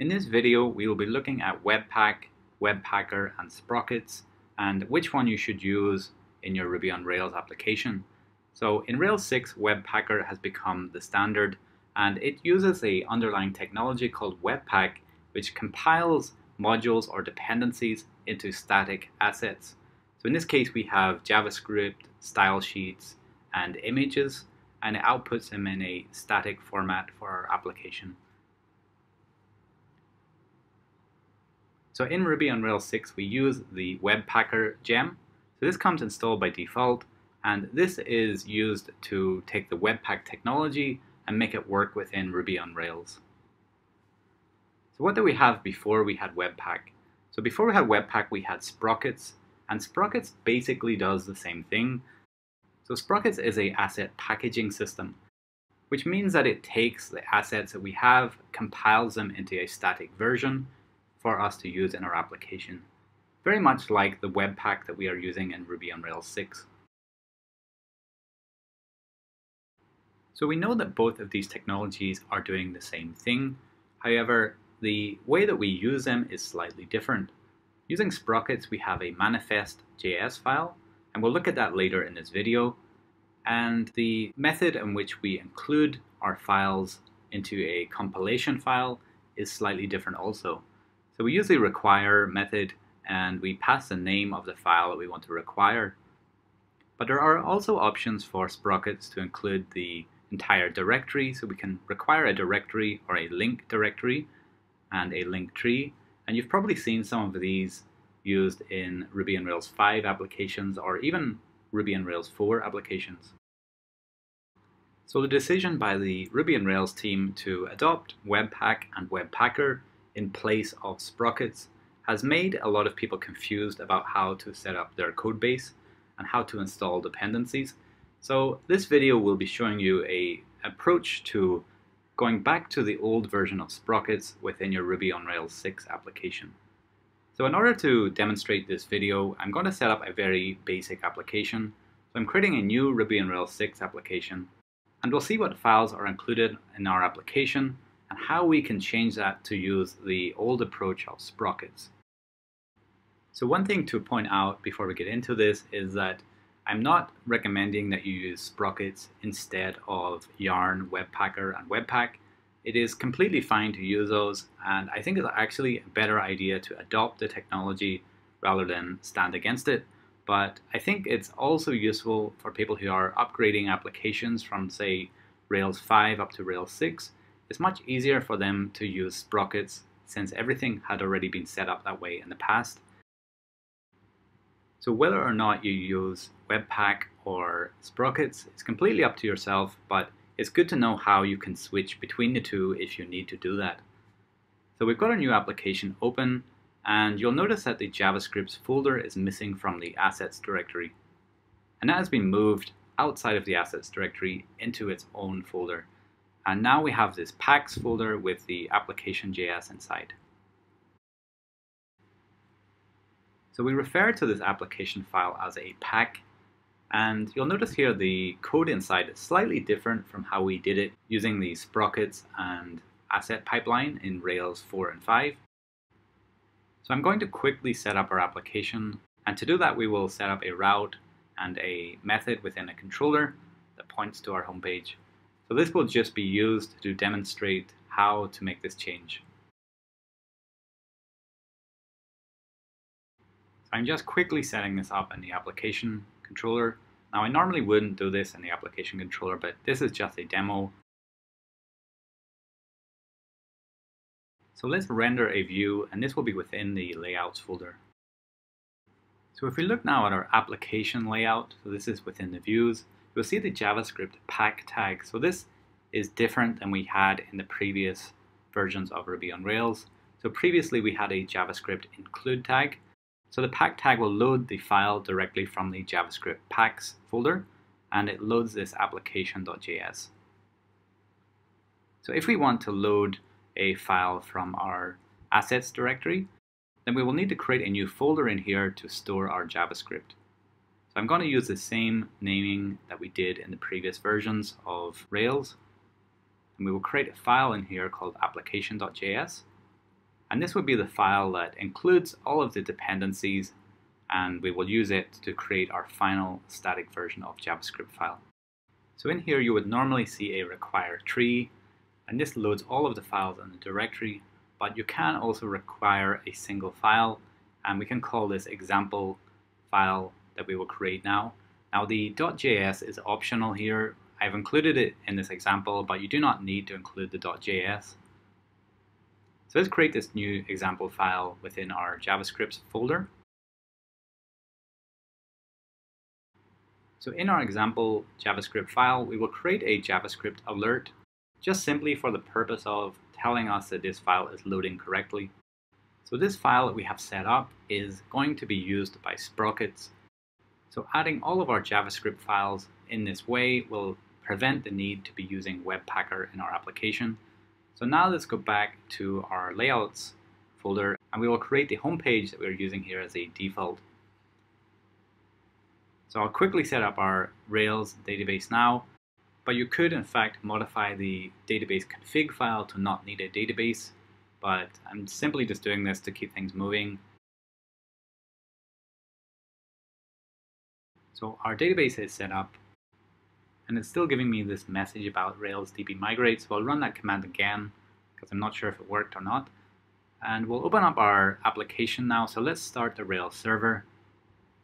In this video, we will be looking at Webpack, Webpacker, and Sprockets, and which one you should use in your Ruby on Rails application. So in Rails 6, Webpacker has become the standard, and it uses a underlying technology called Webpack, which compiles modules or dependencies into static assets. So in this case, we have JavaScript, style sheets, and images, and it outputs them in a static format for our application. So in Ruby on Rails 6, we use the Webpacker gem. So this comes installed by default, and this is used to take the Webpack technology and make it work within Ruby on Rails. So what did we have before we had Webpack? So before we had Webpack, we had Sprockets, and Sprockets basically does the same thing. So Sprockets is a asset packaging system, which means that it takes the assets that we have, compiles them into a static version for us to use in our application. Very much like the Webpack that we are using in Ruby on Rails 6. So we know that both of these technologies are doing the same thing. However, the way that we use them is slightly different. Using Sprockets, we have a manifest.js file, and we'll look at that later in this video. And the method in which we include our files into a compilation file is slightly different also. So we use the require method and we pass the name of the file that we want to require. But there are also options for Sprockets to include the entire directory. So we can require a directory or a link directory and a link tree. And you've probably seen some of these used in Ruby on Rails 5 applications or even Ruby on Rails 4 applications. So the decision by the Ruby on Rails team to adopt Webpack and Webpacker in place of Sprockets has made a lot of people confused about how to set up their code base and how to install dependencies. So this video will be showing you a approach to going back to the old version of Sprockets within your Ruby on Rails 6 application. So in order to demonstrate this video, I'm going to set up a very basic application. So I'm creating a new Ruby on Rails 6 application, and we'll see what files are included in our application and how we can change that to use the old approach of Sprockets. So one thing to point out before we get into this is that I'm not recommending that you use Sprockets instead of Yarn, Webpacker, and Webpack. It is completely fine to use those, and I think it's actually a better idea to adopt the technology rather than stand against it. But I think it's also useful for people who are upgrading applications from, say, Rails 5 up to Rails 6. It's much easier for them to use Sprockets since everything had already been set up that way in the past. So whether or not you use Webpack or Sprockets is completely up to yourself, but it's good to know how you can switch between the two if you need to do that. So we've got a new application open, and you'll notice that the JavaScripts folder is missing from the assets directory. And that has been moved outside of the assets directory into its own folder. And now we have this packs folder with the application.js inside. So we refer to this application file as a pack, and you'll notice here the code inside is slightly different from how we did it using the sprockets and asset pipeline in Rails 4 and 5. So I'm going to quickly set up our application, and to do that we will set up a route and a method within a controller that points to our homepage. So this will just be used to demonstrate how to make this change. So I'm just quickly setting this up in the application controller. Now I normally wouldn't do this in the application controller, but this is just a demo. So let's render a view, and this will be within the layouts folder. So if we look now at our application layout, so this is within the views, you'll see the JavaScript pack tag. So this is different than we had in the previous versions of Ruby on Rails. So previously we had a JavaScript include tag, so the pack tag will load the file directly from the JavaScript packs folder and it loads this application.js. So if we want to load a file from our assets directory, then we will need to create a new folder in here to store our JavaScript. I'm going to use the same naming that we did in the previous versions of Rails. And we will create a file in here called application.js. And this would be the file that includes all of the dependencies and we will use it to create our final static version of JavaScript file. So in here you would normally see a require tree and this loads all of the files in the directory but you can also require a single file and we can call this example file that we will create now. Now the .js is optional here. I've included it in this example but you do not need to include the .js. So let's create this new example file within our JavaScript folder. So in our example JavaScript file, we will create a JavaScript alert just simply for the purpose of telling us that this file is loading correctly. So this file that we have set up is going to be used by Sprockets. So adding all of our JavaScript files in this way will prevent the need to be using Webpacker in our application. So now let's go back to our layouts folder and we will create the home page that we're using here as a default so I'll quickly set up our Rails database now, but you could in fact modify the database config file to not need a database, but I'm simply just doing this to keep things moving. So our database is set up, and it's still giving me this message about Rails DB migrate, so I'll run that command again, because I'm not sure if it worked or not. And we'll open up our application now, so let's start the Rails server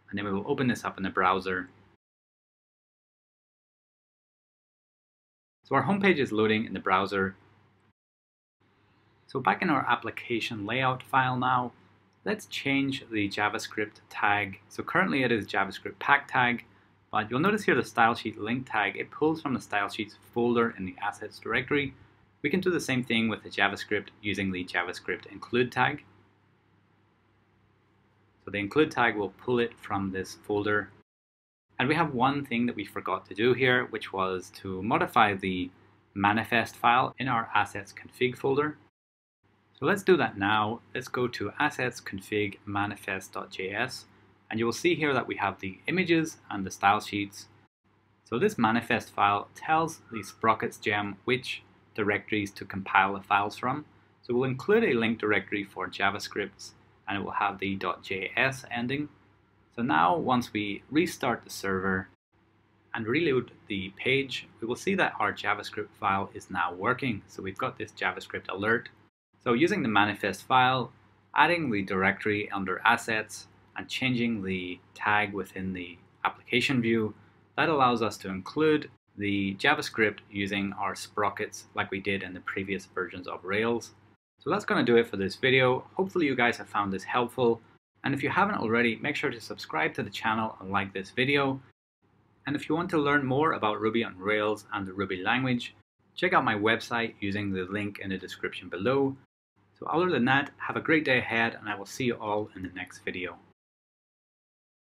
and then we will open this up in the browser. So our homepage is loading in the browser. So back in our application layout file now, let's change the JavaScript tag. So currently it is JavaScript pack tag, but you'll notice here the style sheet link tag, it pulls from the style sheets folder in the assets directory. We can do the same thing with the JavaScript using the JavaScript include tag. So the include tag will pull it from this folder. And we have one thing that we forgot to do here, which was to modify the manifest file in our assets config folder. So let's do that now. Let's go to assets config manifest.js and you will see here that we have the images and the style sheets. So this manifest file tells the Sprockets gem which directories to compile the files from. So we'll include a link directory for JavaScripts and it will have the .js ending. So now once we restart the server and reload the page, we will see that our JavaScript file is now working. So we've got this JavaScript alert. So using the manifest file, adding the directory under assets and changing the tag within the application view, that allows us to include the JavaScript using our sprockets like we did in the previous versions of Rails. So that's going to do it for this video. Hopefully you guys have found this helpful. And if you haven't already, make sure to subscribe to the channel and like this video. And if you want to learn more about Ruby on Rails and the Ruby language, check out my website using the link in the description below. So other than that, have a great day ahead and I will see you all in the next video.